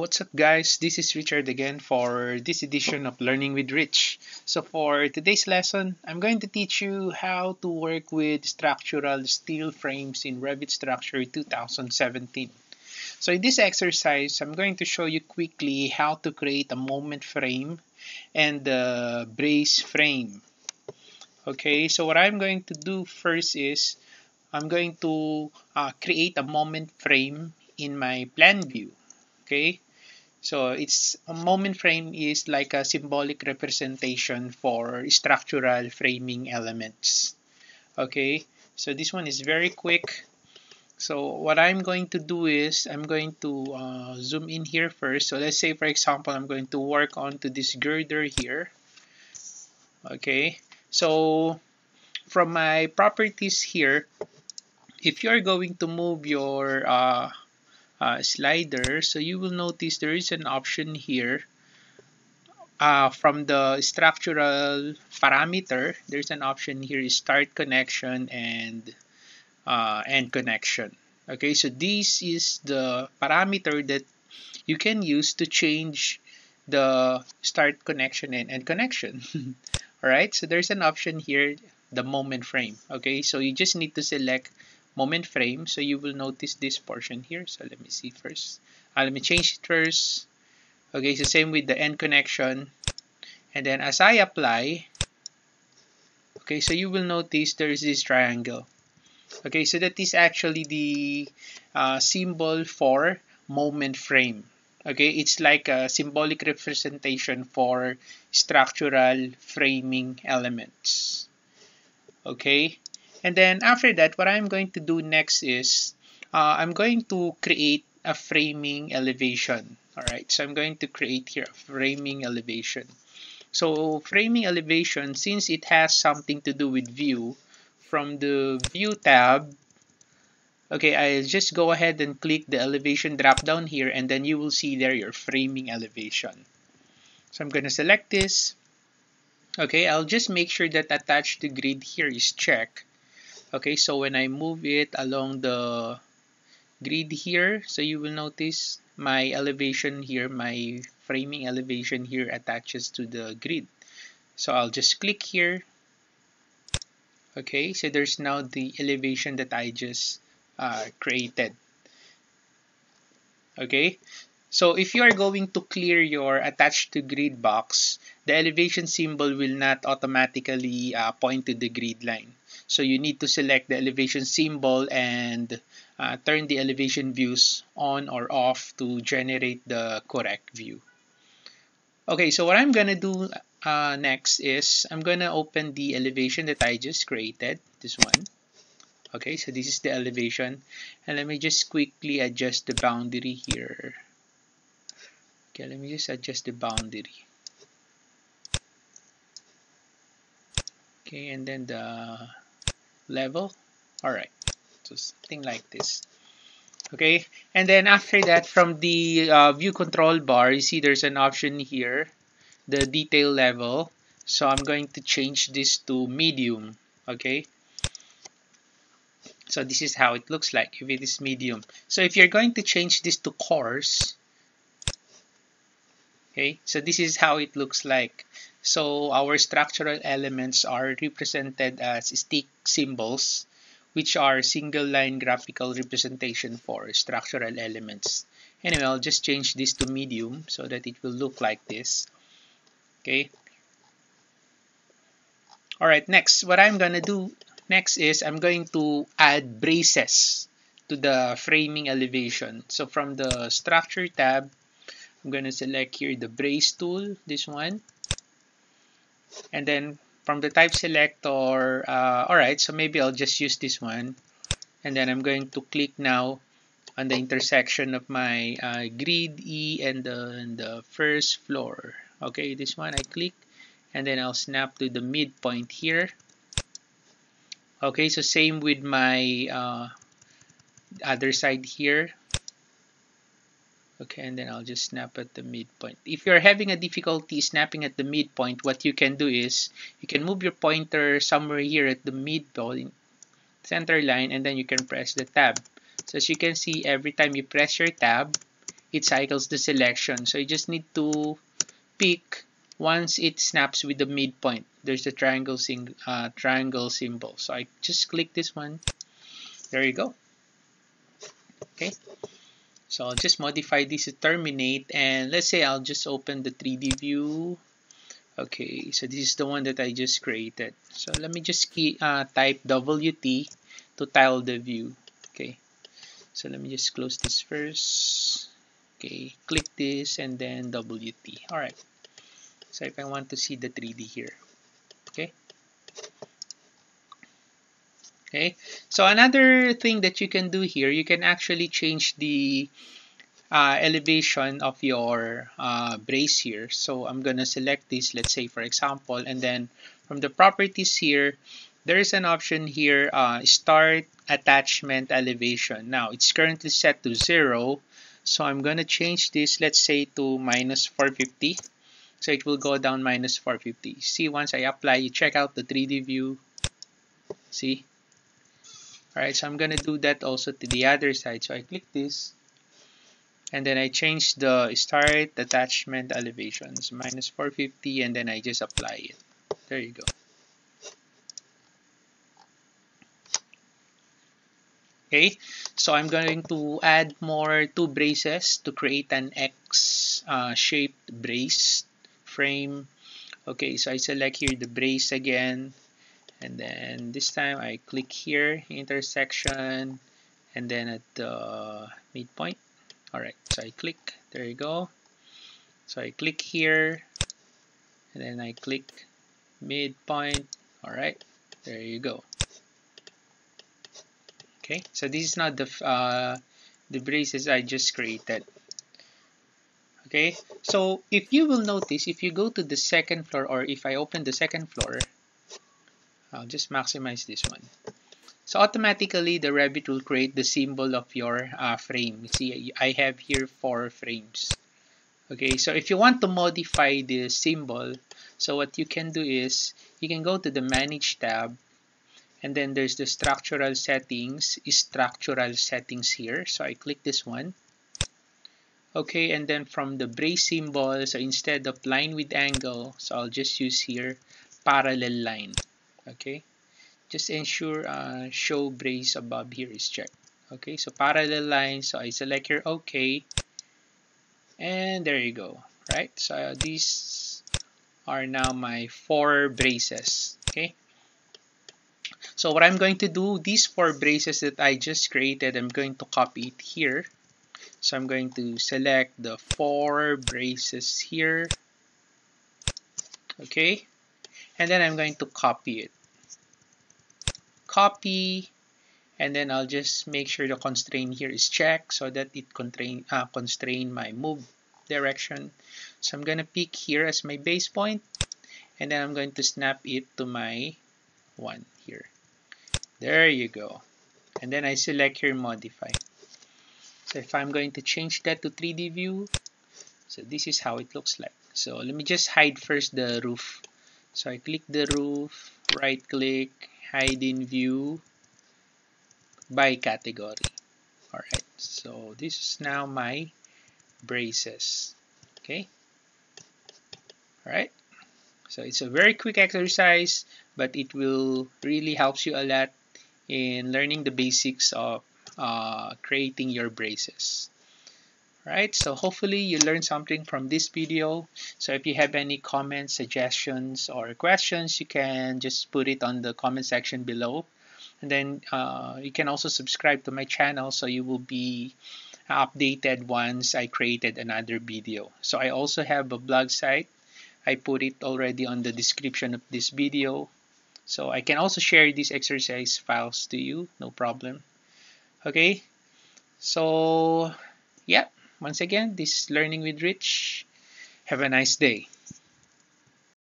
What's up guys, this is Richard again for this edition of Learning with Rich. So for today's lesson, I'm going to teach you how to work with structural steel frames in Revit Structure 2017. So in this exercise, I'm going to show you quickly how to create a moment frame and a brace frame. Okay, so what I'm going to do first is I'm going to uh, create a moment frame in my plan view okay so it's a moment frame is like a symbolic representation for structural framing elements. Okay? So this one is very quick. So what I'm going to do is I'm going to uh, zoom in here first. So let's say for example I'm going to work onto this girder here. Okay? So from my properties here if you're going to move your uh, uh, slider. So you will notice there is an option here uh, from the structural parameter. There's an option here is start connection and uh, end connection. Okay so this is the parameter that you can use to change the start connection and end connection. All right so there's an option here the moment frame. Okay so you just need to select moment frame so you will notice this portion here. So let me see first. Uh, let me change it first. Okay so same with the end connection. And then as I apply okay so you will notice there is this triangle. Okay so that is actually the uh, symbol for moment frame. Okay it's like a symbolic representation for structural framing elements. Okay and then after that, what I'm going to do next is uh, I'm going to create a framing elevation. All right, so I'm going to create here a framing elevation. So framing elevation, since it has something to do with view, from the view tab, okay, I'll just go ahead and click the elevation drop down here and then you will see there your framing elevation. So I'm going to select this. Okay, I'll just make sure that attach to grid here is checked okay so when I move it along the grid here so you will notice my elevation here my framing elevation here attaches to the grid. So I'll just click here. Okay so there's now the elevation that I just uh, created. Okay so if you are going to clear your attached to grid box the elevation symbol will not automatically uh, point to the grid line so you need to select the elevation symbol and uh, turn the elevation views on or off to generate the correct view. Okay, so what I'm gonna do uh, next is I'm gonna open the elevation that I just created, this one. Okay, so this is the elevation. And let me just quickly adjust the boundary here. Okay, let me just adjust the boundary. Okay, and then the level? All right so something like this. Okay and then after that from the uh, view control bar you see there's an option here the detail level. So I'm going to change this to medium okay? So this is how it looks like if it is medium. So if you're going to change this to coarse okay so this is how it looks like so our structural elements are represented as stick symbols, which are single line graphical representation for structural elements. Anyway, I'll just change this to medium so that it will look like this. Okay. All right, next, what I'm going to do next is I'm going to add braces to the framing elevation. So from the structure tab, I'm going to select here the brace tool, this one. And then from the type selector uh, alright so maybe I'll just use this one. And then I'm going to click now on the intersection of my uh, grid E and the, and the first floor. Okay this one I click and then I'll snap to the midpoint here. Okay so same with my uh, other side here okay and then I'll just snap at the midpoint if you're having a difficulty snapping at the midpoint what you can do is you can move your pointer somewhere here at the midpoint center line and then you can press the tab so as you can see every time you press your tab it cycles the selection. So you just need to pick once it snaps with the midpoint. There's the triangle, uh, triangle symbol. So I just click this one. There you go. Okay. So I'll just modify this to terminate and let's say I'll just open the 3D view. Okay, so this is the one that I just created. So let me just key, uh, type WT to tile the view. Okay, so let me just close this first. Okay, click this and then WT. Alright, so if I want to see the 3D here. Okay. Okay, so another thing that you can do here, you can actually change the uh, elevation of your uh, brace here. So I'm going to select this, let's say for example, and then from the properties here, there is an option here, uh, start attachment elevation. Now it's currently set to zero. So I'm going to change this, let's say to minus 450. So it will go down minus 450. See, once I apply, you check out the 3D view. See? Alright, so I'm going to do that also to the other side. So I click this and then I change the start attachment elevations minus 450 and then I just apply it. There you go. Okay so I'm going to add more two braces to create an X uh, shaped brace frame. Okay so I select here the brace again and then this time I click here intersection and then at the midpoint. All right so I click. There you go. So I click here and then I click midpoint. All right there you go. Okay so this is not the uh, the braces I just created. Okay so if you will notice if you go to the second floor or if I open the second floor I'll just maximize this one so automatically the Revit will create the symbol of your uh, frame. See, I have here four frames. Okay, so if you want to modify the symbol, so what you can do is you can go to the Manage tab and then there's the structural settings, structural settings here. So I click this one. Okay, and then from the brace symbol, so instead of line with angle, so I'll just use here parallel line. Okay, just ensure uh, show brace above here is checked okay? So parallel lines so I select here OK and there you go right? So uh, these are now my four braces okay? So what I'm going to do these four braces that I just created I'm going to copy it here. So I'm going to select the four braces here okay? And then I'm going to copy it copy and then I'll just make sure the constraint here is checked so that it constrain, uh, constrain my move direction. So I'm going to pick here as my base point and then I'm going to snap it to my one here. There you go. And then I select here modify. So if I'm going to change that to 3D view, so this is how it looks like. So let me just hide first the roof. So I click the roof, right click, hide in view by category. Alright so this is now my braces. Okay? Alright? So it's a very quick exercise but it will really helps you a lot in learning the basics of uh, creating your braces right so hopefully you learned something from this video. So if you have any comments suggestions or questions you can just put it on the comment section below. And then uh, you can also subscribe to my channel so you will be updated once I created another video. So I also have a blog site. I put it already on the description of this video. So I can also share these exercise files to you. No problem. Okay so yeah once again, this is Learning with Rich. Have a nice day.